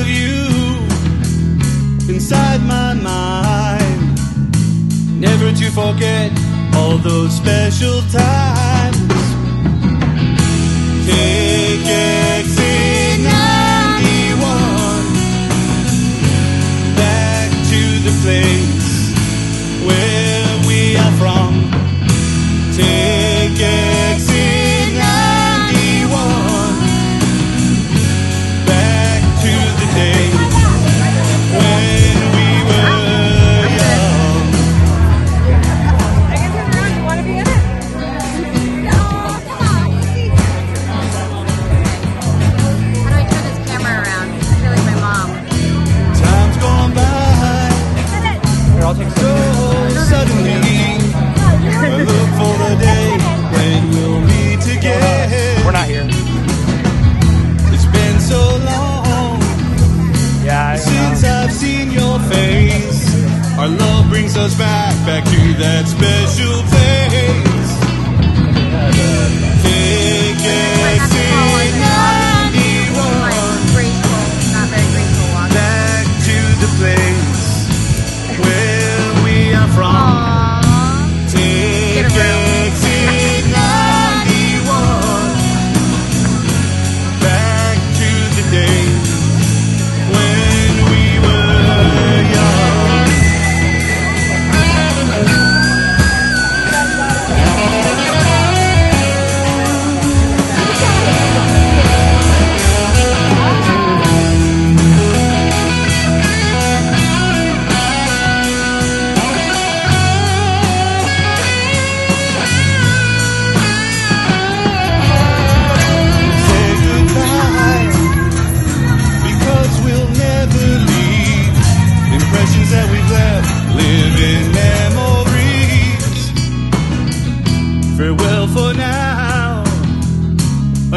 of you inside my mind. Never to forget all those special times. Us back, back to that special place.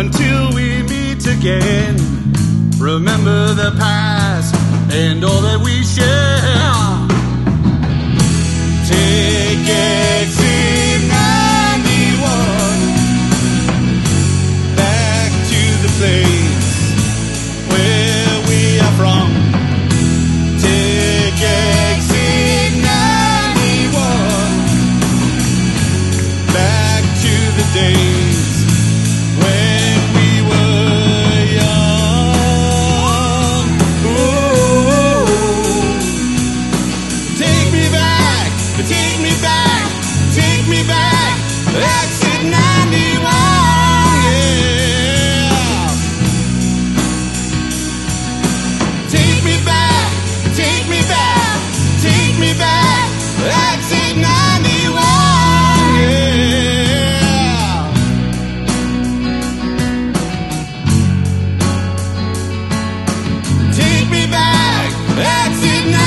until we meet again. Remember the past and all that we share. Take exit 91 back to the place where we are from. Take exit 91 back to the day. Exit now.